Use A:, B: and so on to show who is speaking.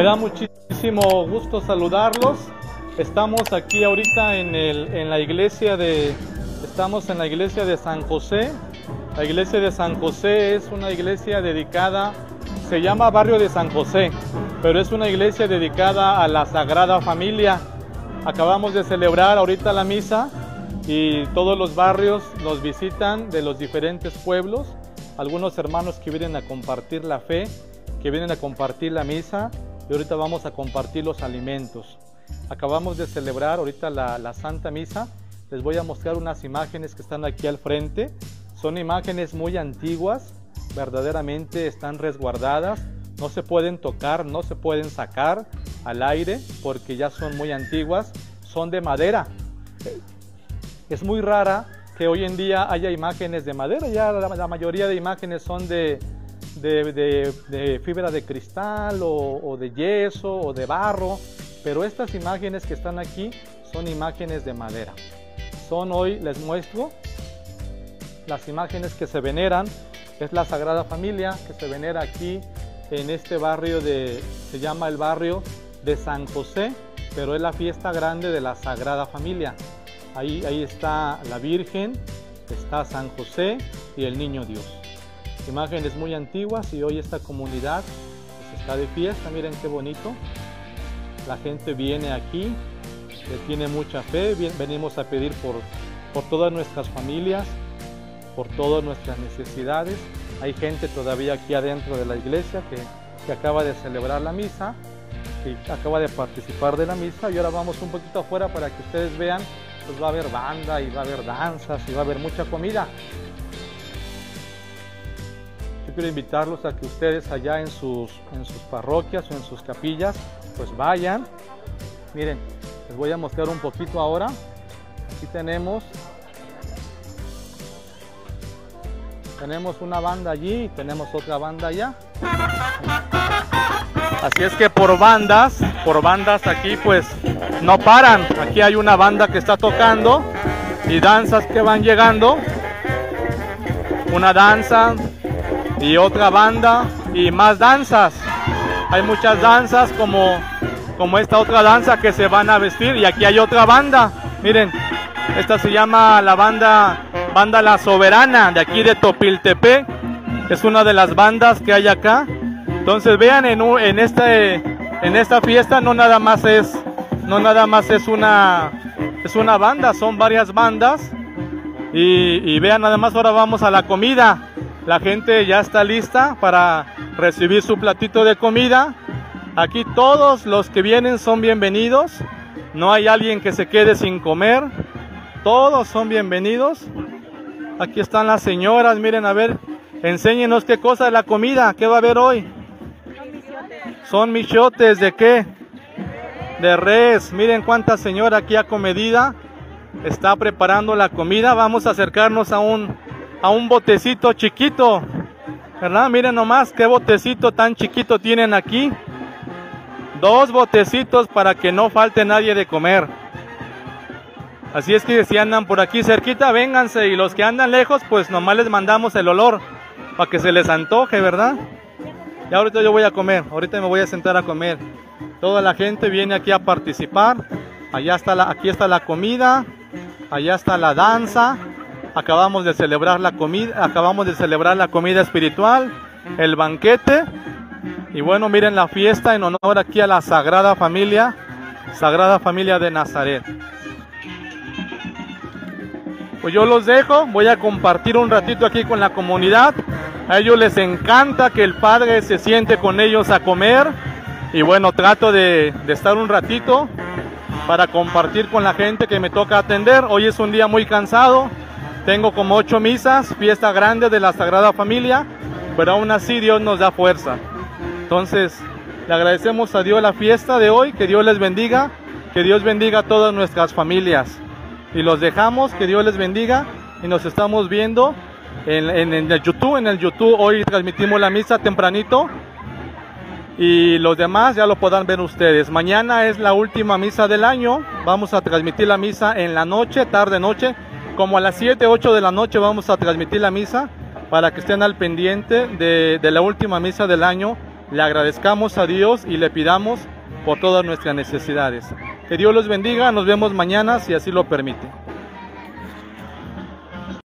A: da muchísimo gusto saludarlos. Estamos aquí ahorita en, el, en la iglesia de estamos en la iglesia de San José. La iglesia de San José es una iglesia dedicada se llama Barrio de San José, pero es una iglesia dedicada a la Sagrada Familia. Acabamos de celebrar ahorita la misa y todos los barrios nos visitan de los diferentes pueblos, algunos hermanos que vienen a compartir la fe, que vienen a compartir la misa y ahorita vamos a compartir los alimentos. Acabamos de celebrar ahorita la, la Santa Misa, les voy a mostrar unas imágenes que están aquí al frente, son imágenes muy antiguas, verdaderamente están resguardadas, no se pueden tocar, no se pueden sacar al aire porque ya son muy antiguas, son de madera. Es muy rara que hoy en día haya imágenes de madera, ya la, mayoría de imágenes son de, de, fibra de cristal o, o de yeso o de barro, pero estas imágenes que están aquí son imágenes de madera. Son hoy, les muestro, las imágenes que se veneran es la Sagrada Familia que se venera aquí en este barrio de, se llama el barrio de San José, pero es la fiesta grande de la Sagrada Familia. Ahí, ahí está la Virgen, está San José y el Niño Dios. Imágenes muy antiguas y hoy esta comunidad pues, está de fiesta, miren qué bonito. La gente viene aquí, tiene mucha fe, venimos a pedir por, por todas nuestras familias, por todas nuestras necesidades. Hay gente todavía aquí adentro de la iglesia que, acaba de celebrar la misa, que acaba de participar de la misa y ahora vamos un poquito afuera para que ustedes vean, pues va a haber banda y va a haber danzas y va a haber mucha comida. Quiero invitarlos a que ustedes allá en sus, en sus parroquias o en sus capillas, pues vayan. Miren, les voy a mostrar un poquito ahora. Aquí tenemos Tenemos una banda allí y tenemos otra banda allá. Así es que por bandas, por bandas aquí pues no paran. Aquí hay una banda que está tocando y danzas que van llegando. Una danza y otra banda y más danzas. Hay muchas danzas como, como esta otra danza que se van a vestir y aquí hay otra banda. Miren, esta se llama la banda banda La Soberana de aquí de Topiltepec. Es una de las bandas que hay acá. Entonces vean en, en, este, en esta fiesta no nada más es no nada más es una es una banda, son varias bandas. Y, y vean nada más ahora vamos a la comida. La gente ya está lista para recibir su platito de comida. Aquí todos los que vienen son bienvenidos. No hay alguien que se quede sin comer. Todos son bienvenidos. Aquí están las señoras, miren, a ver, enséñenos qué cosa es la comida, qué va a haber hoy. Son michotes, ¿de qué? De res. Miren cuánta señora aquí a comedida está preparando la comida. Vamos a acercarnos a un, a un botecito chiquito. ¿Verdad? Miren nomás qué botecito tan chiquito tienen aquí. Dos botecitos para que no falte nadie de comer. Así es que si andan por aquí cerquita, vénganse y los que andan lejos, pues nomás les mandamos el olor para que se les antoje, ¿verdad? Y ahorita yo voy a comer, ahorita me voy a sentar a comer. Toda la gente viene aquí a participar. Allá está la, aquí está la comida, allá está la danza. Acabamos de celebrar la comida, acabamos de celebrar la comida espiritual, el banquete. Y bueno, miren la fiesta en honor aquí a la Sagrada Familia, Sagrada Familia de Nazaret. Pues yo los dejo, voy a compartir un ratito aquí con la comunidad. A ellos les encanta que el padre se siente con ellos a comer. Y bueno, trato de, estar un ratito para compartir con la gente que me toca atender. Hoy es un día muy cansado. Tengo como ocho misas, fiesta grande de la Sagrada Familia, pero aún así Dios nos da fuerza. Entonces, le agradecemos a Dios la fiesta de hoy, que Dios les bendiga, que Dios bendiga a todas nuestras familias y los dejamos, que Dios les bendiga y nos estamos viendo en, el YouTube, en el YouTube hoy transmitimos la misa tempranito y los demás ya lo podrán ver ustedes. Mañana es la última misa del año, vamos a transmitir la misa en la noche, tarde noche, como a las 7, 8 de la noche vamos a transmitir la misa para que estén al pendiente de, la última misa del año. Le agradezcamos a Dios y le pidamos por todas nuestras necesidades. Que Dios los bendiga, nos vemos mañana si así lo permite.